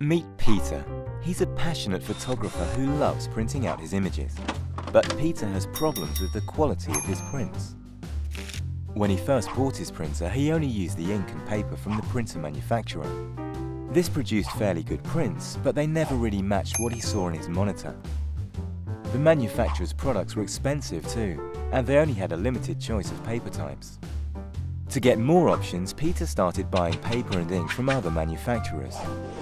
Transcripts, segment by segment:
Meet Peter. He's a passionate photographer who loves printing out his images. But Peter has problems with the quality of his prints. When he first bought his printer, he only used the ink and paper from the printer manufacturer. This produced fairly good prints, but they never really matched what he saw on his monitor. The manufacturer's products were expensive too, and they only had a limited choice of paper types. To get more options, Peter started buying paper and ink from other manufacturers.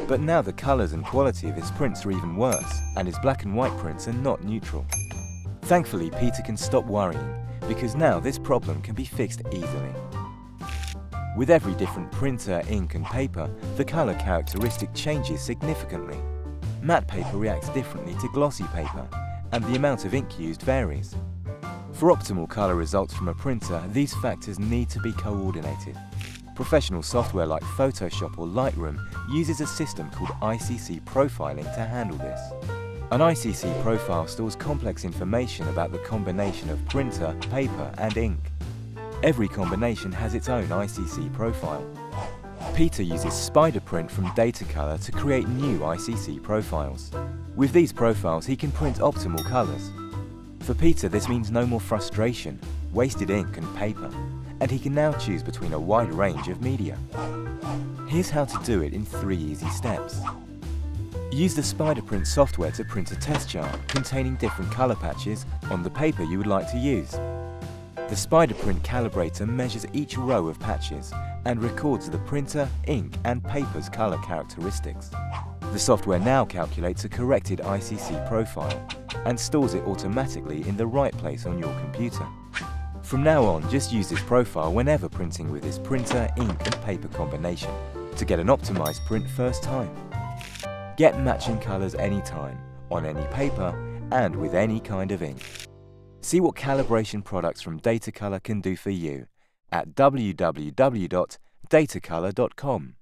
But now the colours and quality of his prints are even worse, and his black and white prints are not neutral. Thankfully, Peter can stop worrying, because now this problem can be fixed easily. With every different printer, ink and paper, the colour characteristic changes significantly. Matte paper reacts differently to glossy paper, and the amount of ink used varies. For optimal colour results from a printer, these factors need to be coordinated. Professional software like Photoshop or Lightroom uses a system called ICC profiling to handle this. An ICC profile stores complex information about the combination of printer, paper and ink. Every combination has its own ICC profile. Peter uses SpyderPRINT from Datacolor to create new ICC profiles. With these profiles, he can print optimal colours, for Peter, this means no more frustration, wasted ink and paper, and he can now choose between a wide range of media. Here's how to do it in three easy steps. Use the SpyderPRINT software to print a test chart containing different colour patches on the paper you would like to use. The SpyderPRINT calibrator measures each row of patches and records the printer, ink and paper's colour characteristics. The software now calculates a corrected ICC profile and stores it automatically in the right place on your computer. From now on, just use this profile whenever printing with this printer, ink and paper combination to get an optimized print first time. Get matching colors anytime, on any paper and with any kind of ink. See what calibration products from Datacolor can do for you at www.datacolor.com.